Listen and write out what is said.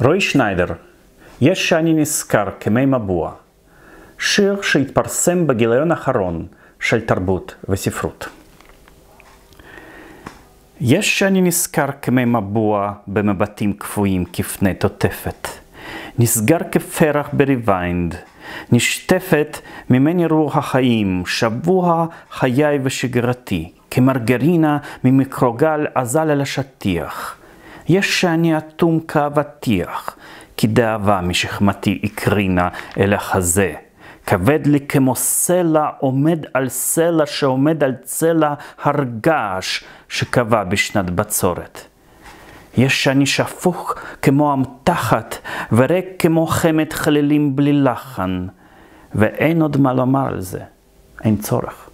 רועי שניידר, יש שאני נזכר כמי מבוע, שיר שהתפרסם בגיליון האחרון של תרבות וספרות. יש שאני נזכר כמי מבוע במבטים קפואים כפני תוטפת, נסגר כפרח ב rewind, נשטפת ממני רוח החיים, שבוע חיי ושגרתי, כמרגרינה ממיקרוגל אזל אל השטיח. יש שאני אטום כאבטיח, כי דאבה משכמתי הקרינה אל החזה. כבד לי כמו סלע עומד על סלע שעומד על צלע הרגש שקבע בשנת בצורת. יש שאני שפוך כמו אמתחת וריק כמו חמת חלילים בלי לחן, ואין עוד מה לומר על זה, אין צורך.